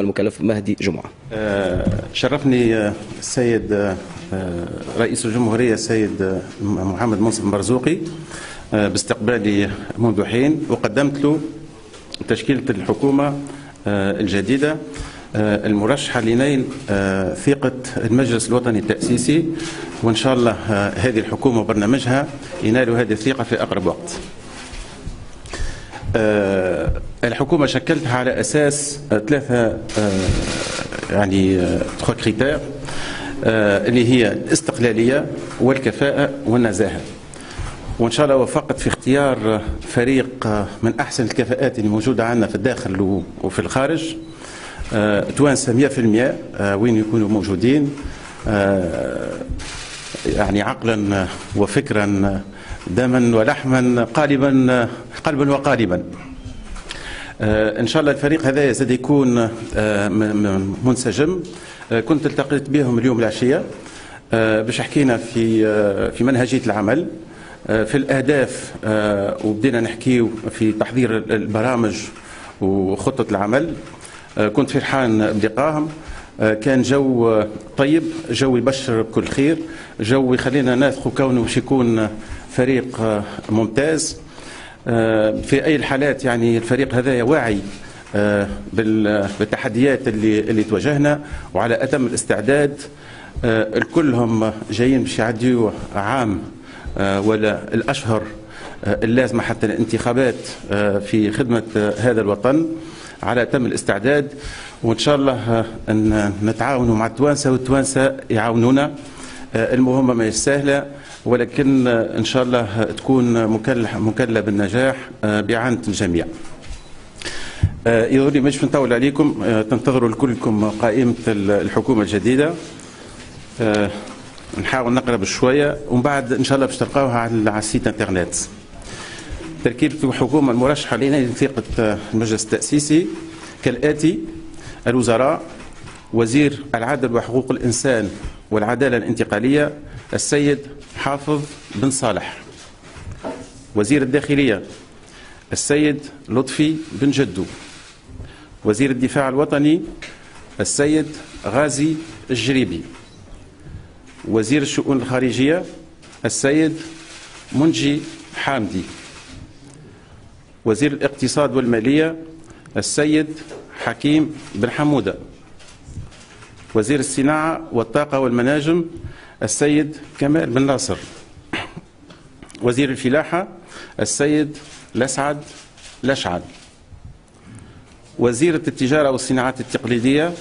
المكلف مهدي جمعة. شرفني السيد رئيس الجمهورية السيد محمد منصف مرزوقي باستقبالي منذ حين. وقدمت له تشكيلة الحكومة الجديدة المرشحة لنيل ثقة المجلس الوطني التأسيسي. وإن شاء الله هذه الحكومة وبرنامجها ينالوا هذه الثقة في أقرب وقت. الحكومة شكلتها على أساس ثلاثة يعني تخوا كريتير اللي هي الاستقلالية والكفاءة والنزاهة. وإن شاء الله وفقت في اختيار فريق من أحسن الكفاءات اللي موجودة عندنا في الداخل وفي الخارج. توانسة 100% وين يكونوا موجودين. يعني عقلا وفكرا دما ولحما قالبا قلبا وقالبا. إن شاء الله الفريق هذا يزيد يكون منسجم. كنت التقيت بهم اليوم العشية باش حكينا في في منهجية العمل. في الأهداف وبدينا نحكيو في تحضير البرامج وخطة العمل. كنت فرحان بلقائهم كان جو طيب جو يبشر بكل خير جو يخلينا ناثقوا كونه باش يكون فريق ممتاز. في أي الحالات يعني الفريق هذا واعي بالتحديات اللي اللي تواجهنا وعلى أتم الاستعداد. الكلهم جايين باش يعديوا عام ولا الأشهر اللازمة حتى الانتخابات في خدمة هذا الوطن. على أتم الاستعداد وإن شاء الله أن نتعاونوا مع التوانسة والتوانسة يعاونونا. المهمة ما سهلة. ولكن إن شاء الله تكون مكلة بالنجاح باعانه الجميع. يظهر لي مش نطول عليكم تنتظروا لكلكم قائمة الحكومة الجديدة. نحاول نقرب شوية ومن بعد إن شاء الله باش تلقاوها على السيت إنترنت. تركيبة الحكومة المرشحة لنا ثقة المجلس التأسيسي كالآتي الوزراء وزير العدل وحقوق الإنسان والعدالة الانتقالية السيد حافظ بن صالح وزير الداخلية السيد لطفي بن جدو وزير الدفاع الوطني السيد غازي الجريبي وزير الشؤون الخارجية السيد منجي حامدي وزير الاقتصاد والمالية السيد حكيم بن حمودة وزير الصناعة والطاقة والمناجم السيد كمال بن ناصر. وزير الفلاحة السيد لسعد لشعل. وزيرة التجارة والصناعات التقليدية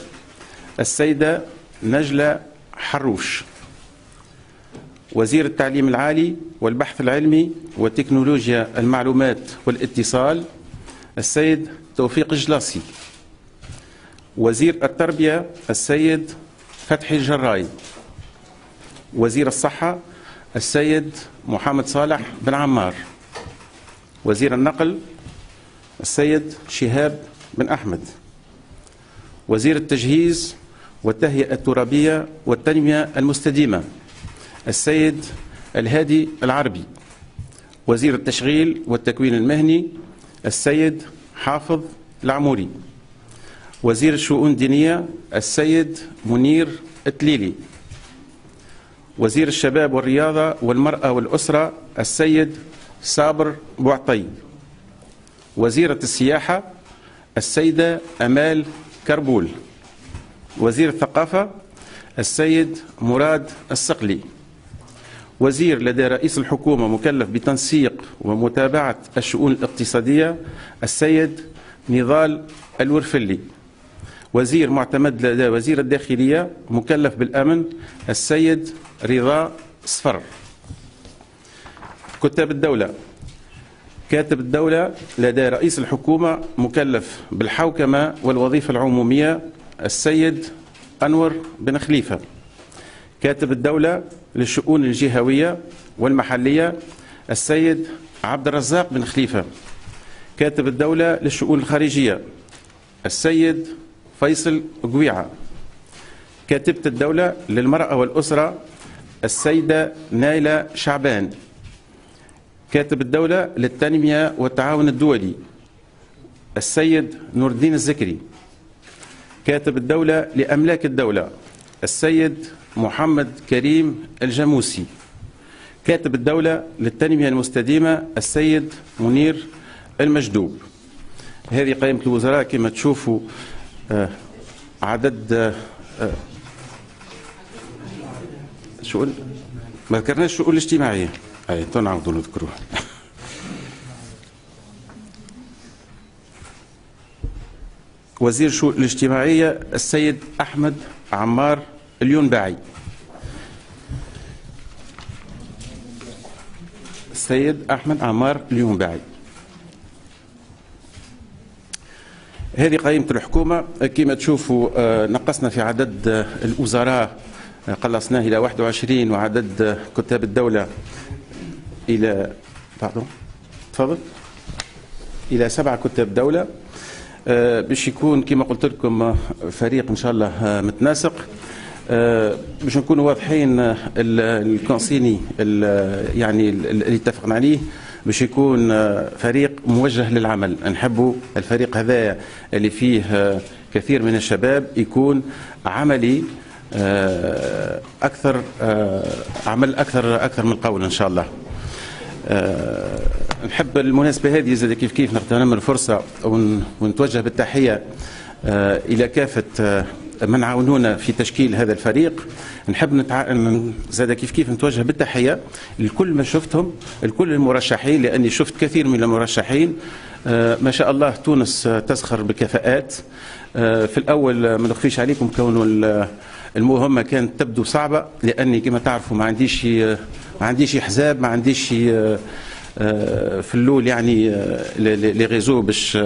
السيدة نجلة حروش. وزير التعليم العالي والبحث العلمي وتكنولوجيا المعلومات والاتصال السيد توفيق الجلاصي وزير التربية السيد فتحي الجراي وزير الصحة السيد محمد صالح بن عمار وزير النقل السيد شهاب بن أحمد وزير التجهيز والتهيئة الترابية والتنمية المستديمة السيد الهادي العربي وزير التشغيل والتكوين المهني السيد حافظ العموري وزير الشؤون الدينية السيد منير التليلي. وزير الشباب والرياضة والمرأة والأسرة السيد صابر بوعطي. وزيرة السياحة السيدة أمال كربول. وزير الثقافة السيد مراد الصقلي وزير لدى رئيس الحكومة مكلف بتنسيق ومتابعة الشؤون الاقتصادية السيد نضال الورفلي. وزير معتمد لدى وزير الداخلية مكلف بالأمن السيد رضا صفر. كتاب الدولة. كاتب الدولة لدى رئيس الحكومة مكلف بالحوكمة والوظيفة العمومية السيد أنور بن خليفة. كاتب الدولة للشؤون الجهوية والمحلية السيد عبد الرزاق بن خليفة. كاتب الدولة للشؤون الخارجية السيد فيصل قويعة. كاتبة الدولة للمرأة والأسرة السيدة نايلة شعبان كاتب الدولة للتنمية والتعاون الدولي. السيد نور الدين الزكري كاتب الدولة لأملاك الدولة. السيد محمد كريم الجاموسي كاتب الدولة للتنمية المستديمة. السيد منير المجدوب. هذه قائمة الوزراء كما تشوفوا آه، عدد آه، آه، شؤون ما ذكرناش الشؤون الاجتماعية. أي تنعودوا نذكروها. وزير الشؤون الاجتماعية السيد أحمد عمار اليونباعي السيد أحمد عمار اليونباعي هذه قائمة الحكومة كما تشوفوا آه، نقصنا في عدد آه، الوزراء قلصناه إلى 21 وعدد كتاب الدولة إلى تفضل. إلى سبعة كتاب دولة. باش يكون كما قلت لكم فريق إن شاء الله متناسق. باش نكونوا واضحين الكونسيني يعني اللي اتفقنا عليه باش يكون آه، فريق موجه للعمل. نحبوا الفريق هذا اللي فيه آه، كثير من الشباب يكون عملي آه، أكثر عمل أكثر أكثر من القول إن شاء الله. نحب المناسبه هذه زاد كيف كيف نغتنم الفرصة ونتوجه بالتحية إلى كافة من عاونونا في تشكيل هذا الفريق. نحب نتع... زاد كيف كيف نتوجه بالتحية لكل ما شفتهم لكل المرشحين لأني شفت كثير من المرشحين. آه ما شاء الله تونس تزخر بكفاءات. آه في الأول ما نخفيش عليكم كون المهمه كانت تبدو صعبة لأني كما تعرفوا ما عنديش ما عنديش حزاب ما عنديش آه آه، في الأول يعني آه، لي ريزو باش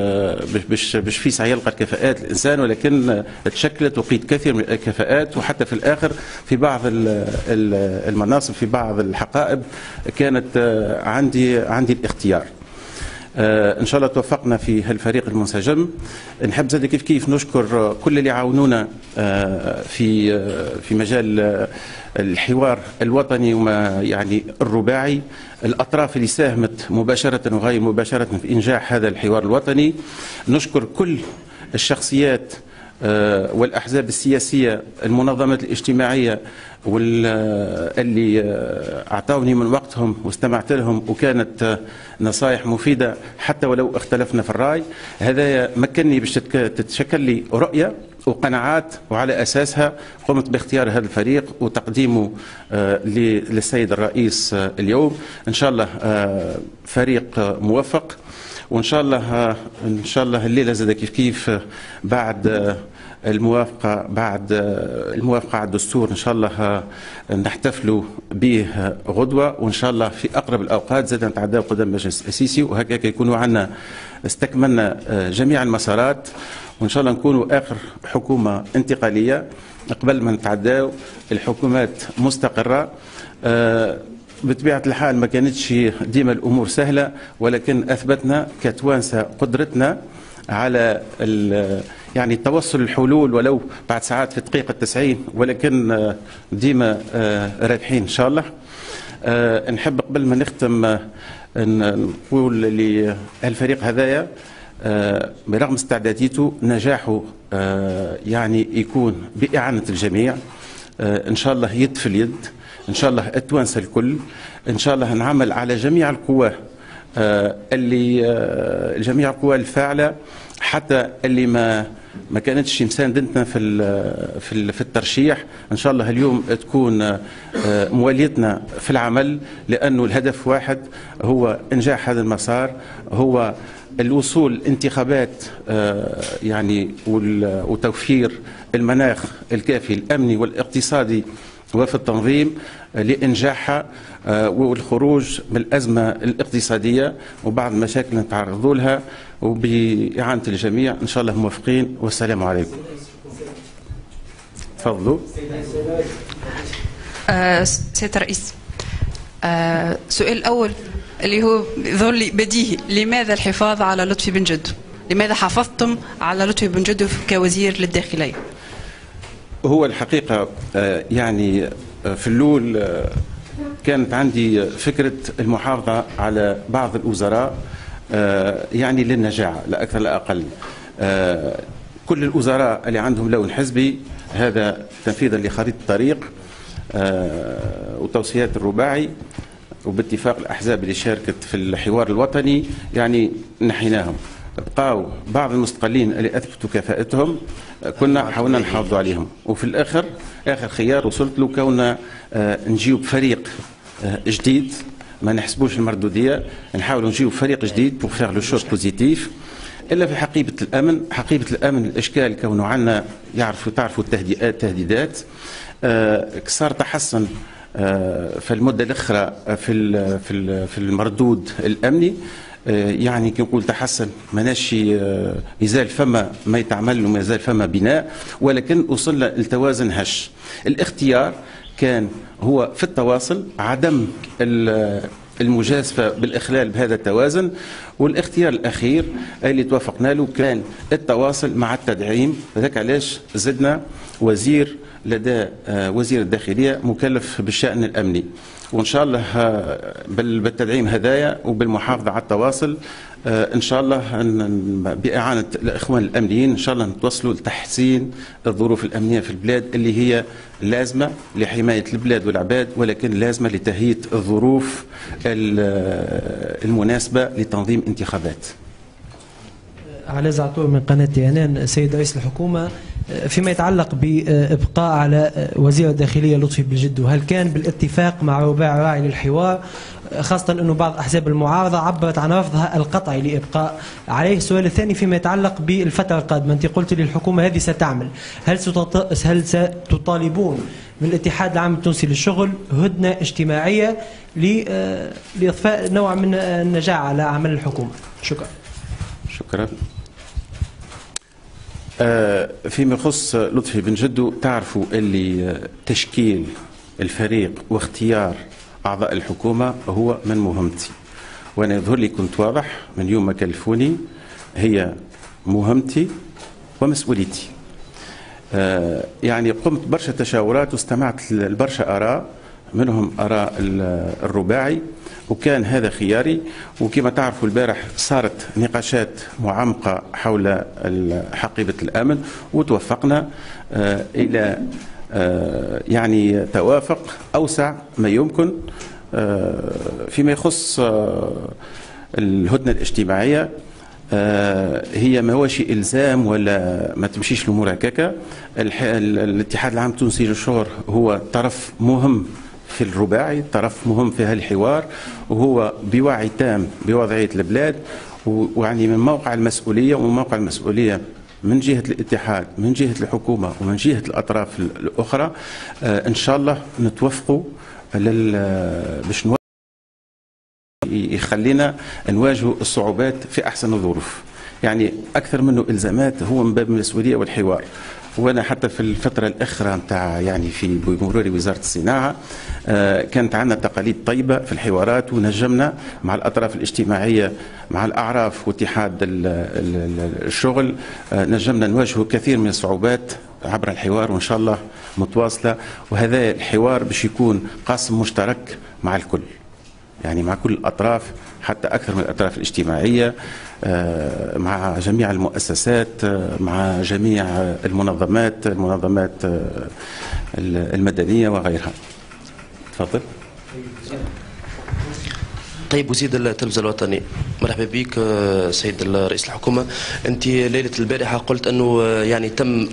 باش باش في سعي يلقى الكفاءات. الإنسان ولكن تشكلت وقيت كثير من الكفاءات وحتى في الآخر في بعض المناصب في بعض الحقائب كانت عندي عندي الاختيار. إن شاء الله توفقنا في هالفريق المنسجم. نحب زاد كيف كيف نشكر كل اللي عاونونا في في مجال الحوار الوطني وما يعني الرباعي. الأطراف اللي ساهمت مباشرة وغير مباشرة في إنجاح هذا الحوار الوطني. نشكر كل الشخصيات آه، والأحزاب السياسية المنظمات الاجتماعية واللي آه، أعطوني من وقتهم واستمعت لهم وكانت نصائح مفيدة حتى ولو اختلفنا في الرأي هذا مكنني باش تتشكل لي رؤية وقناعات وعلى أساسها قمت باختيار هذا الفريق وتقديمه آه، للسيد الرئيس آه، اليوم. إن شاء الله آه، فريق موفق. وإن شاء الله إن شاء الله الليلة زاد كيف كيف بعد الموافقة بعد الموافقة على الدستور إن شاء الله نحتفلوا به غدوة وإن شاء الله في أقرب الأوقات زاد نتعداو قدام مجلس السيسي وهكذا يكونوا عندنا استكملنا جميع المسارات وإن شاء الله نكونوا آخر حكومة انتقالية قبل ما نتعداو الحكومات مستقرة. آه، بطبيعة الحال ما كانتش ديما الأمور سهلة ولكن أثبتنا كتوانسة قدرتنا على يعني توصل الحلول ولو بعد ساعات في دقيقة 90 ولكن آه، ديما آه، رابحين إن شاء الله. نحب قبل ما نختم نقول للفريق هذايا آه، برغم استعداديته نجاحه آه، يعني يكون بإعانة الجميع آه، إن شاء الله يد في اليد. إن شاء الله التوانسة الكل. إن شاء الله نعمل على جميع القوى اللي جميع القوى الفاعلة حتى اللي ما ما كانتش مساندتنا في في في الترشيح. إن شاء الله اليوم تكون مواليتنا في العمل لأنه الهدف واحد هو إنجاح هذا المسار هو الوصول انتخابات آه، يعني وتوفير المناخ الكافي الأمني والاقتصادي وفي التنظيم. لانجاحها آه، والخروج من الأزمة الاقتصادية وبعض المشاكل اللي نتعرضوا لها وبإعانة الجميع. إن شاء الله موفقين. والسلام عليكم. تفضلوا. آه، سيد الرئيس. سؤال الأول اللي هو ظل بديهي. لماذا الحفاظ على لطفي بن جدو لماذا حافظتم على لطفي بن جدو كوزير للداخلية؟ هو الحقيقة آه، يعني آه، في اللول آه، كانت عندي فكرة المحافظة على بعض الوزراء يعني للنجاعة لا أكثر لا أقل. كل الوزراء اللي عندهم لون حزبي هذا تنفيذا لخريطة الطريق آه، وتوصيات الرباعي وباتفاق الأحزاب اللي شاركت في الحوار الوطني يعني نحيناهم. بقاو بعض المستقلين اللي أثبتوا كفاءتهم كنا حاولنا نحافظوا عليهم. وفي الآخر آخر خيار وصلت له كوننا آه، نجيو بفريق آه، جديد ما نحسبوش المردودية نحاولوا نجيو بفريق جديد pour faire les choses positives إلا في حقيبة الأمن حقيبة الأمن الإشكال كونه عندنا يعرفوا تعرفوا التهديدات التهديدات آه، صار تحسن في المدة الأخرى في في ال- في المردود الأمني. يعني كي نقول تحسن ماناش آه، يزال فما ما يتعمل وما يزال فما بناء ولكن وصلنا لتوازن هش. الاختيار كان هو في التواصل عدم ال- المجازفة بالإخلال بهذا التوازن والاختيار الأخير اللي توافقنا له كان التواصل مع التدعيم. ذاك علاش زدنا وزير لدى آه، وزير الداخلية مكلف بالشأن الأمني. وإن شاء الله آه، بال- بالتدعيم هدايا وبالمحافظة على التواصل آه، إن شاء الله بإعانة الإخوان الأمنيين إن شاء الله نتوصلوا لتحسين الظروف الأمنية في البلاد اللي هي لازمة لحماية البلاد والعباد ولكن لازمة لتهيئة الظروف ال- المناسبة لتنظيم انتخابات. على زعتور من قناة تيانان سيد رئيس الحكومة فيما يتعلق بإبقاء على وزير الداخلية لطفي بالجدو هل كان بالاتفاق مع رباع راعي للحوار؟ خاصة أنه بعض أحزاب المعارضة عبرت عن رفضها القطعي لإبقاء عليه. السؤال الثاني فيما يتعلق بالفترة القادمة أنت قلت لي الحكومة هذه ستعمل. هل هل ستطالبون من الاتحاد العام التونسي للشغل هدنة اجتماعية لإضفاء نوع من النجاعة على أعمال الحكومة؟ شكرا. شكرا. فيما يخص لطفي بن جدو تعرفوا اللي آه، تشكيل الفريق واختيار أعضاء الحكومة هو من مهمتي. وأنا يظهر لي كنت واضح من يوم ما كلفوني هي مهمتي ومسؤوليتي. آه، يعني قمت برشا تشاورات واستمعت لبرشا آراء منهم آراء ال- الرباعي وكان هذا خياري. وكما تعرفوا البارح صارت نقاشات معمقة حول حقيبة الأمن وتوفقنا آه، إلى آه، يعني توافق أوسع ما يمكن آه، فيما يخص الهدنة الاجتماعية هي ما هوش إلزام ولا ما تمشيش الأمور هكاكا. الاتحاد العام التونسي للشهر هو طرف مهم في الرباعي طرف مهم في هالحوار وهو بوعي تام بوضعية البلاد ويعني من موقع المسؤولية ومن موقع المسؤولية من جهة الاتحاد من جهة الحكومة ومن جهة الأطراف ال- الأخرى آه، إن شاء الله نتوفقوا باش يخلينا نواجهوا الصعوبات في أحسن الظروف. يعني أكثر منه إلزامات هو من باب المسؤولية والحوار. وأنا حتى في الفترة الأخرى نتاع يعني في بمرور وزارة الصناعة آه، كانت عندنا تقاليد طيبة في الحوارات ونجمنا مع الأطراف الاجتماعية مع الأعراف واتحاد ال- ال- ال- الشغل آه، نجمنا نواجهوا كثير من الصعوبات عبر الحوار وإن شاء الله متواصلة وهذا الحوار باش يكون قاسم مشترك مع الكل يعني مع كل الأطراف حتى أكثر من الأطراف الاجتماعية آه، مع جميع المؤسسات آه، مع جميع المنظمات المنظمات آه، المدنية وغيرها. تفضل. طيب وزيد التلفزة الوطني مرحبا بك سيد رئيس الحكومة. أنت ليلة البارحة قلت آه، يعني تم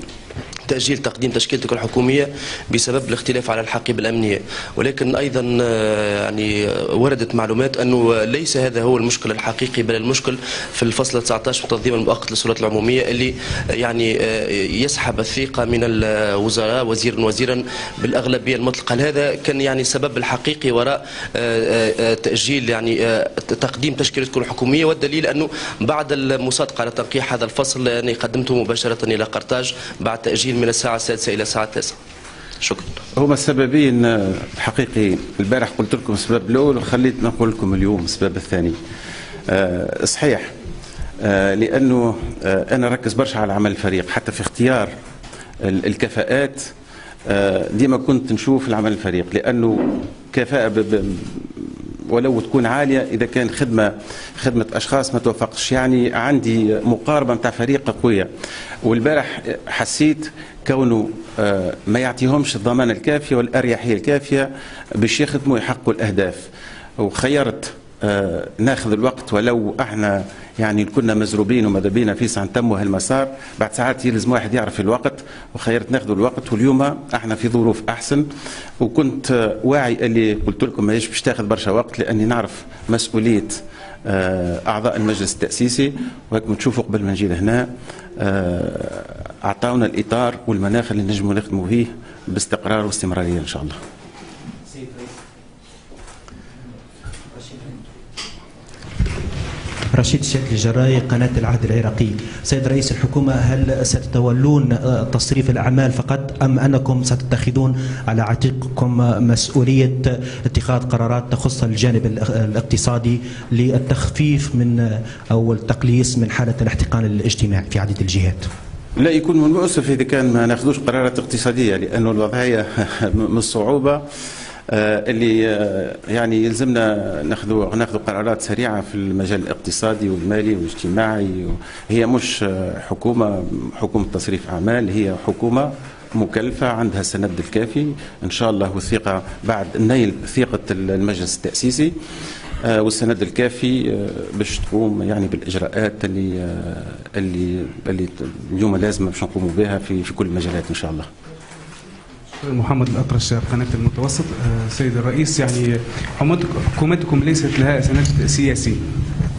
تأجيل تقديم تشكيلتك الحكومية بسبب الاختلاف على الحقيبة الأمنية ولكن أيضا آه، يعني آه، وردت معلومات أنه ليس هذا هو المشكل الحقيقي بل المشكل في الفصل 19 في التنظيم المؤقت للسلطات العمومية اللي آه، يعني يسحب الثقة من الوزراء وزيرا وزيرا بالأغلبية المطلقة. هل هذا كان يعني السبب الحقيقي وراء تأجيل يعني تقديم تشكيلتكم الحكومية؟ والدليل أنه بعد المصادقة على تنقيح هذا الفصل أني قدمته مباشرة إلى قرطاج بعد تأجيل من الساعة السادسة إلى الساعة التاسعة. شكرا. هما السببين آه، الحقيقي البارح قلت لكم السبب الأول وخليت نقول لكم اليوم السبب الثاني. آه، صحيح. آه، لأنه آه، أنا ركز برشا على عمل الفريق حتى في اختيار ال- الكفاءات. آه، ديما كنت نشوف العمل الفريق لأنه كفاءة ولو تكون عالية إذا كان خدمة خدمة أشخاص ما توفقش يعني عندي مقاربة نتاع فريق قوية. والبارح حسيت كونه آه، ما يعطيهمش الضمانه الكافيه والاريحيه الكافية باش يخدموا يحققوا الأهداف. وخيرت آه، ناخذ الوقت ولو إحنا يعني كنا مزروبين وماذا بينا في نتموا هالمسار بعد ساعات يلزم واحد يعرف الوقت. وخيرت ناخذ الوقت واليوم إحنا في ظروف أحسن. وكنت واعي اللي قلت لكم ماهيش باش تاخذ برشا وقت لأني نعرف مسؤولية آه، أعضاء المجلس التأسيسي. وهكم تشوفوا قبل ما نجي لهنا. آه، أعطاونا الإطار والمناخ اللي نجموا نخدموا فيه باستقرار واستمرارية إن شاء الله. رشيد الشكل الجراي قناة العهد العراقي. سيد رئيس الحكومة هل ستتولون آه، تصريف الأعمال فقط أم أنكم ستتخذون على عاتقكم مسؤولية اتخاذ قرارات تخص الجانب الاق- الاقتصادي للتخفيف من آه، أو التقليص من حالة الاحتقان الاجتماعي في عديد الجهات؟ لا يكون من المؤسف اذا كان ما ناخذوش قرارات اقتصادية لأنه الوضعية من الصعوبه آه، اللي آه، يعني يلزمنا ناخذوا ناخذوا قرارات سريعة في المجال الاقتصادي والمالي والاجتماعي هي مش آه، حكومة حكومة تصريف أعمال هي حكومة مكلفة عندها السند الكافي إن شاء الله والثقة بعد نيل ثقة المجلس التأسيسي آه، والسند الكافي آه، باش تقوم يعني بالإجراءات اللي آه، اللي اللي اليوم لازم باش نقوموا بها في في كل المجالات إن شاء الله. محمد الأطرش قناة المتوسط. آه، سيد الرئيس يعني حكومتك- حكومتكم ليست لها سند سياسي.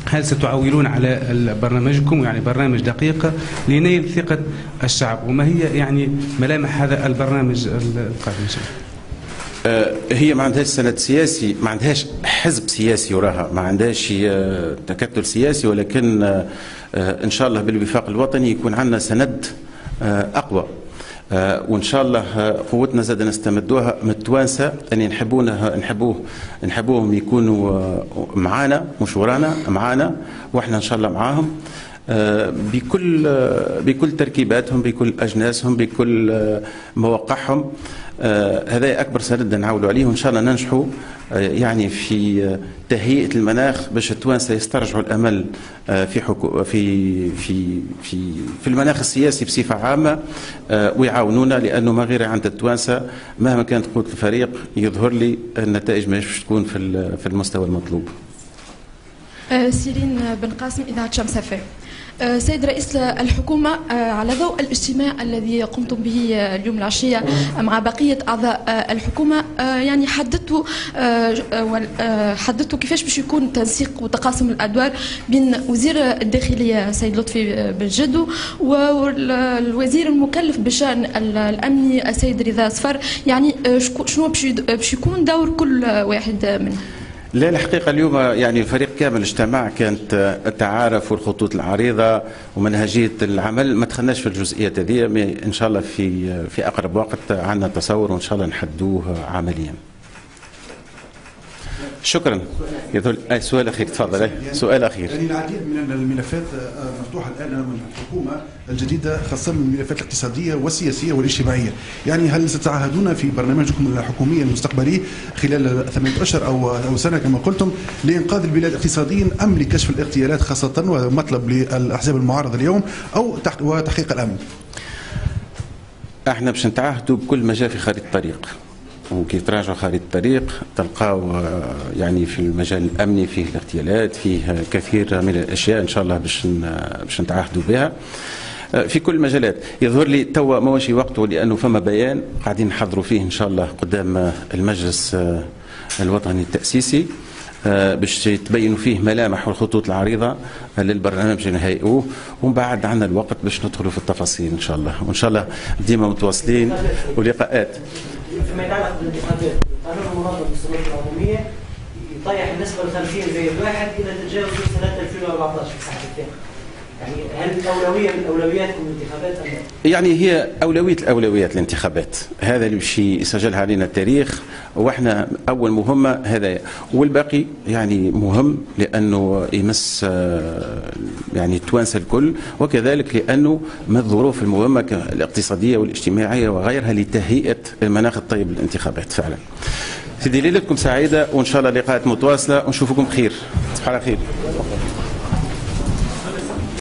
هل ستعولون على برنامجكم يعني برنامج دقيق لنيل ثقة الشعب. وما هي يعني ملامح هذا البرنامج القادم آه، هي ما عندهاش سند سياسي ما عندهاش حزب سياسي وراها. ما عندهاش آه، تكتل سياسي ولكن إن شاء الله بالوفاق الوطني يكون عندنا سند أقوى. وإن شاء الله آه، قوتنا زاد نستمدوها. من التوانسه اللي نحبونه نحبوه نحبوهم يكونوا آه، معانا مش ورانا معانا وإحنا إن شاء الله معاهم. آه، بكل آه، بكل تركيباتهم بكل أجناسهم بكل آه، مواقعهم. آه، هذا أكبر سند نعولوا عليه وإن شاء الله ننجحوا آه، يعني في آه، تهيئة المناخ باش التوانسة يسترجعوا الأمل آه، في حكو في في في في المناخ السياسي بصفة عامة آه، ويعاونونا لأنه ما غير عند التوانسة مهما كانت قوة الفريق يظهر لي النتائج ما تكون في في المستوى المطلوب. آه، سيرين بن قاسم إذاعة شمس أف آه، سيد رئيس الحكومة آه، على ضوء الاجتماع الذي قمتم به آه، اليوم العشية مع بقية أعضاء الحكومة يعني حددتوا حددتوا كيفاش باش يكون تنسيق وتقاسم الأدوار بين وزير الداخلية سيد لطفي بن جدو والوزير المكلف بالشأن ال- الأمني السيد رضا صفر. يعني شنو باش يكون دور كل واحد منهم؟ لا الحقيقة اليوم يعني الفريق كامل اجتمع كانت التعارف والخطوط العريضة ومنهجية العمل ما دخلناش في الجزئيات هذه إن شاء الله في في أقرب وقت عندنا تصور وإن شاء الله نحدوه عمليا. شكرا. يظل أي سؤال أخير تفضل. سؤال أخير. يعني العديد من الملفات آه، مفتوحة الآن من الحكومة الجديدة خاصة من الملفات الاقتصادية والسياسية والاجتماعية، يعني هل ستعهدون في برنامجكم الحكومي المستقبلي خلال ثمانيه اشهر أو أو سنة كما قلتم لإنقاذ البلاد اقتصاديا أم لكشف الاغتيالات خاصة ومطلب للأحزاب المعارضة اليوم أو تحق- وتحقيق الأمن؟ إحنا باش نتعهدوا بكل ما جاء في خريطة الطريق. وكي تراجعوا خريطة الطريق تلقاو آه، يعني في المجال الأمني فيه الاغتيالات فيه آه، كثير من الأشياء إن شاء الله باش باش نتعهدوا بها. آه، في كل المجالات. يظهر لي توا ماشي وقته لأنه فما بيان قاعدين نحضروا فيه إن شاء الله قدام المجلس الوطني التأسيسي آه، باش تبينوا فيه ملامح والخطوط العريضة آه، للبرنامج اللي نهيئوه. ومن بعد عندنا الوقت باش ندخلوا في التفاصيل إن شاء الله. وإن شاء الله ديما متواصلين. ولقاءات. فيما يتعلق بالانتخابات قانون المنظم للسلطات العموميه يطيح النسبة ل 50 زائد واحد إلى تجاوز سنه 2014 في ساحه الثقه. يعني هل من الانتخابات؟ يعني هي أولوية الأولويات الانتخابات. هذا اللي باش يسجلها علينا التاريخ وإحنا أول مهمة هذا. والباقي يعني مهم لأنه يمس آه، يعني التوانسة الكل وكذلك لأنه من الظروف المهمة الاقتصادية والاجتماعية وغيرها لتهيئة المناخ الطيب للانتخابات فعلا. سيدي ليلتكم سعيدة وإن شاء الله لقاءات متواصلة ونشوفكم خير. على خير.